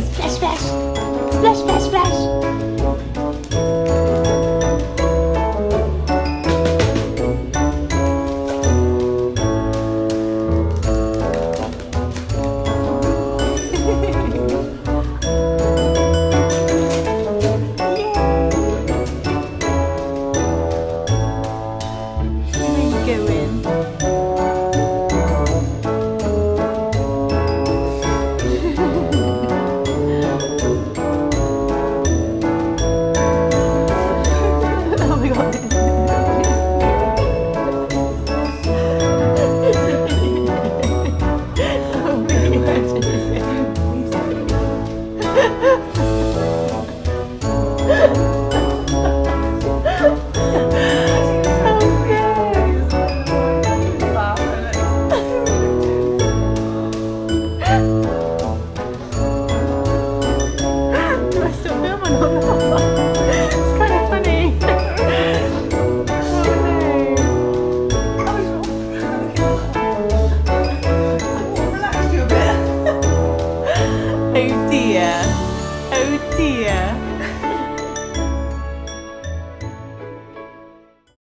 Splash, splash. Splash, splash, splash. go in. Oh dear. Oh dear.